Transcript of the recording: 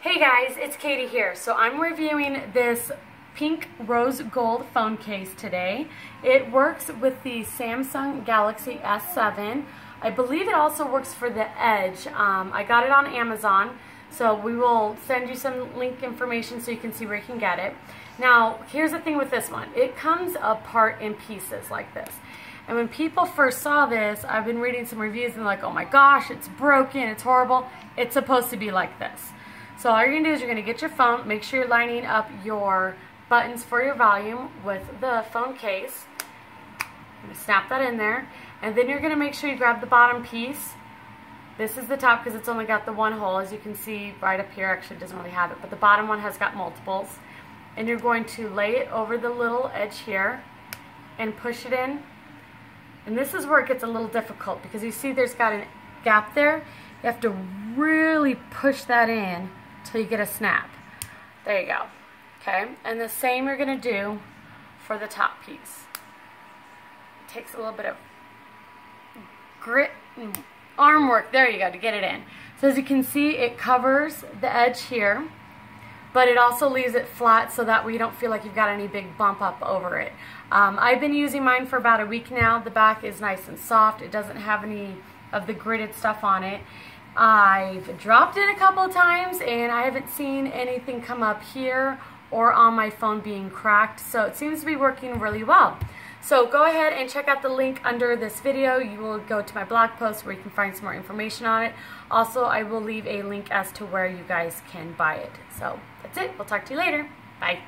Hey guys, it's Katie here. So I'm reviewing this pink rose gold phone case today. It works with the Samsung Galaxy S7. I believe it also works for the Edge. Um, I got it on Amazon, so we will send you some link information so you can see where you can get it. Now, here's the thing with this one. It comes apart in pieces like this. And when people first saw this, I've been reading some reviews and like, oh my gosh, it's broken, it's horrible. It's supposed to be like this. So all you're gonna do is you're gonna get your phone, make sure you're lining up your buttons for your volume with the phone case. snap that in there. And then you're gonna make sure you grab the bottom piece. This is the top because it's only got the one hole. As you can see right up here, actually doesn't really have it, but the bottom one has got multiples. And you're going to lay it over the little edge here and push it in and this is where it gets a little difficult because you see there's got a gap there. You have to really push that in till you get a snap. There you go. Okay, and the same you're going to do for the top piece. It takes a little bit of grit and arm work. There you go, to get it in. So as you can see, it covers the edge here but it also leaves it flat so that way you don't feel like you've got any big bump up over it. Um, I've been using mine for about a week now. The back is nice and soft. It doesn't have any of the gridded stuff on it. I've dropped it a couple times and I haven't seen anything come up here or on my phone being cracked. So it seems to be working really well. So go ahead and check out the link under this video. You will go to my blog post where you can find some more information on it. Also, I will leave a link as to where you guys can buy it. So that's it. We'll talk to you later. Bye.